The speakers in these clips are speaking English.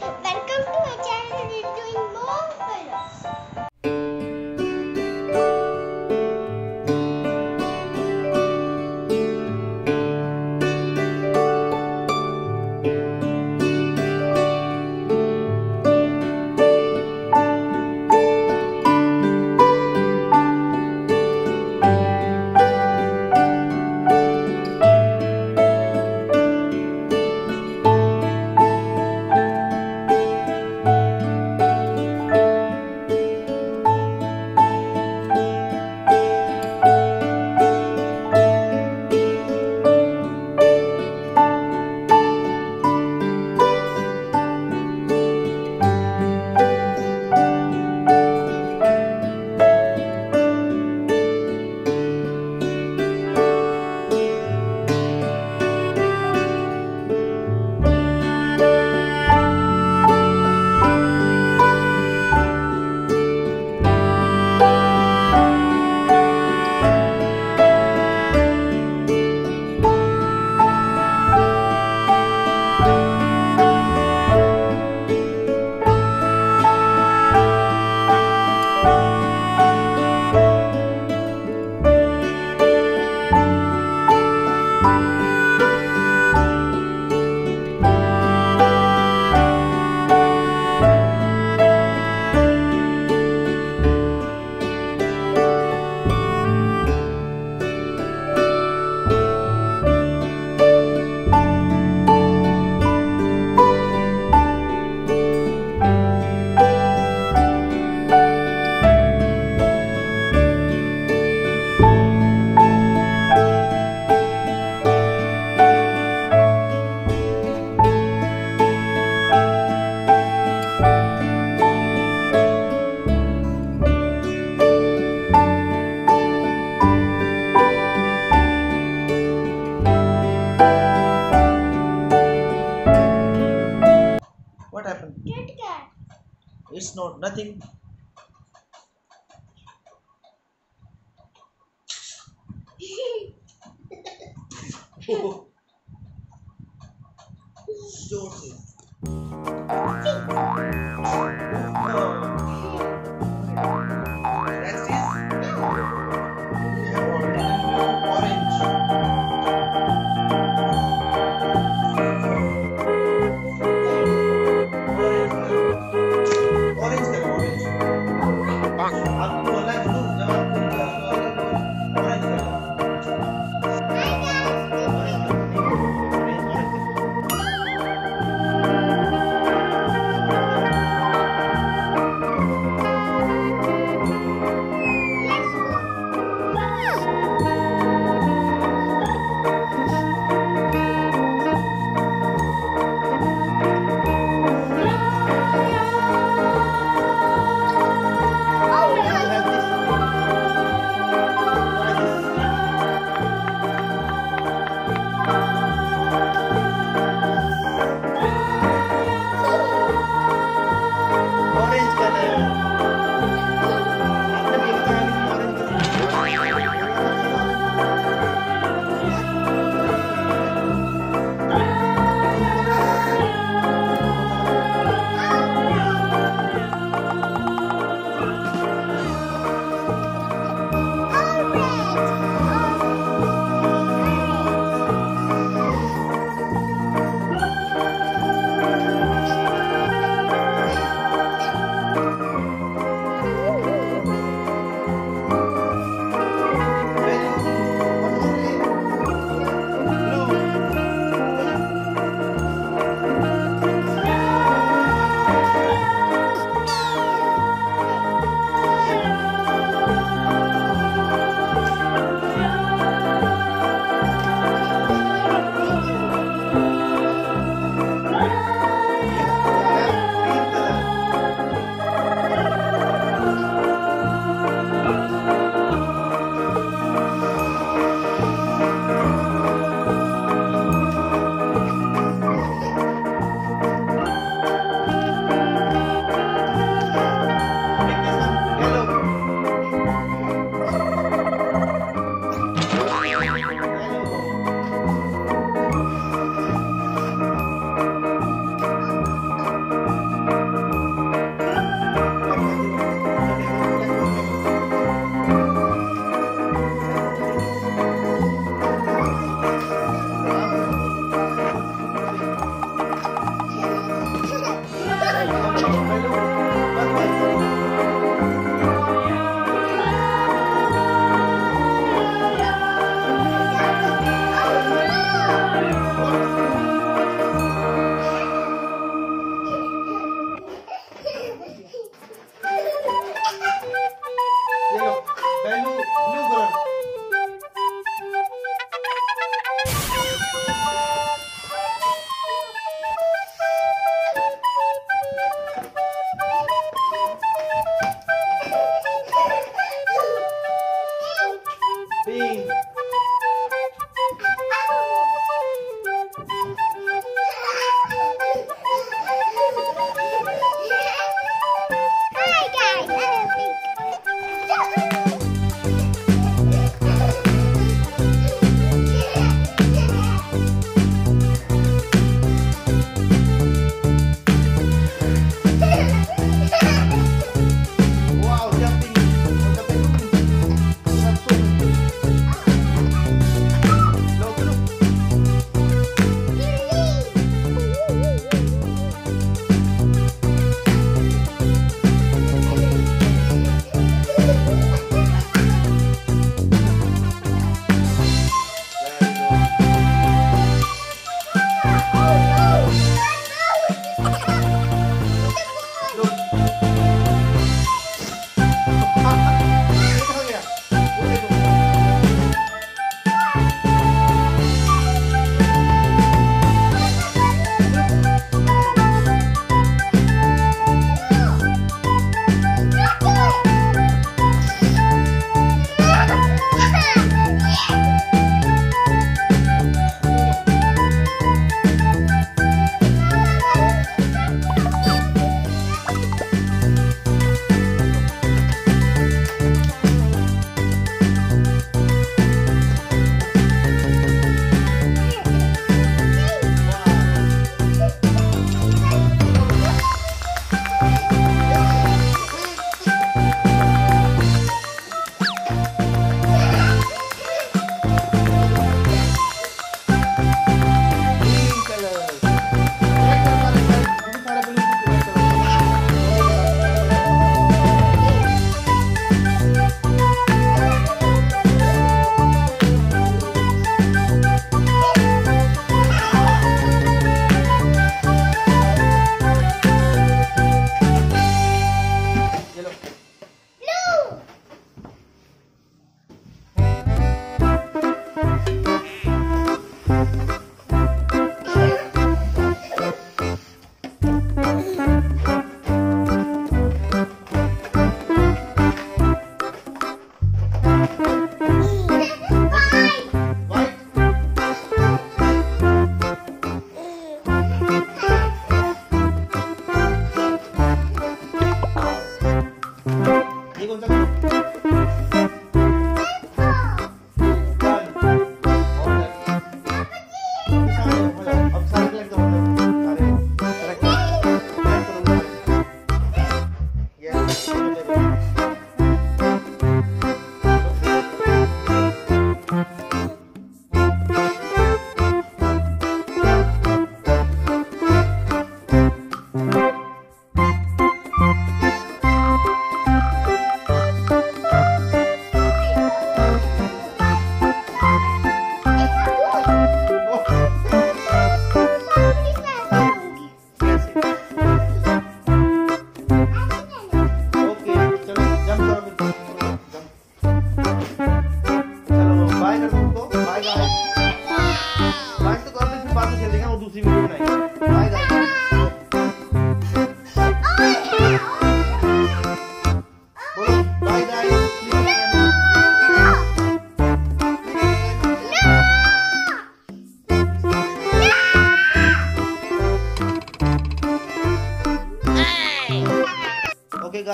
guys, It's not nothing. Oh. あっ。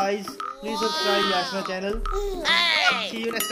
Guys, please subscribe Yashna channel. See you next time.